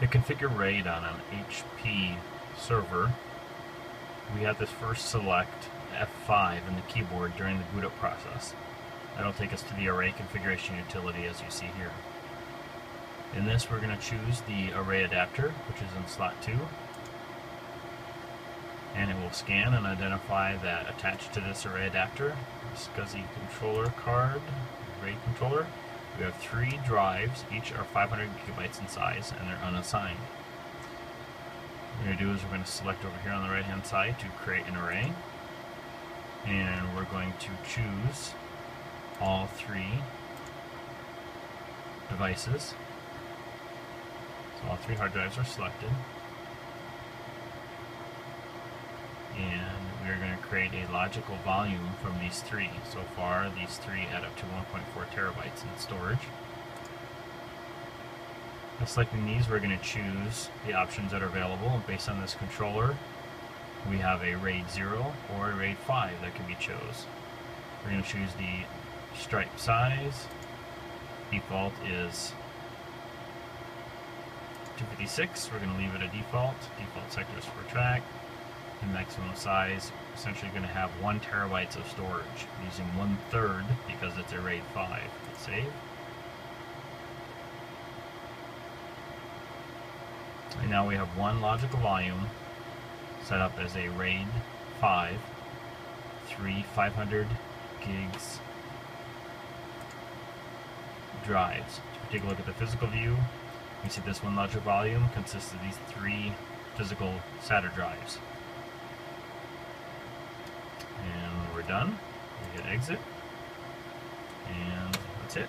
To configure RAID on an HP server, we have to first select F5 in the keyboard during the boot up process. That'll take us to the array configuration utility as you see here. In this we're going to choose the array adapter, which is in slot 2, and it will scan and identify that attached to this array adapter, SCSI controller card, RAID controller, we have three drives, each are 500 gigabytes in size, and they're unassigned. What we're going to do is we're going to select over here on the right hand side to create an array, and we're going to choose all three devices. So all three hard drives are selected. And create a logical volume from these three. So far, these three add up to 1.4 terabytes in storage. By selecting these, we're going to choose the options that are available. Based on this controller, we have a RAID 0 or a RAID 5 that can be chose. We're going to choose the stripe size. Default is 256. We're going to leave it a default. Default sectors for track. And maximum size, essentially going to have one terabytes of storage, using one third because it's a RAID 5. Hit save. And now we have one logical volume set up as a RAID 5, three 500 gigs drives. If we take a look at the physical view, we see this one logic volume consists of these three physical SATA drives. And we're done. We hit exit. And that's it.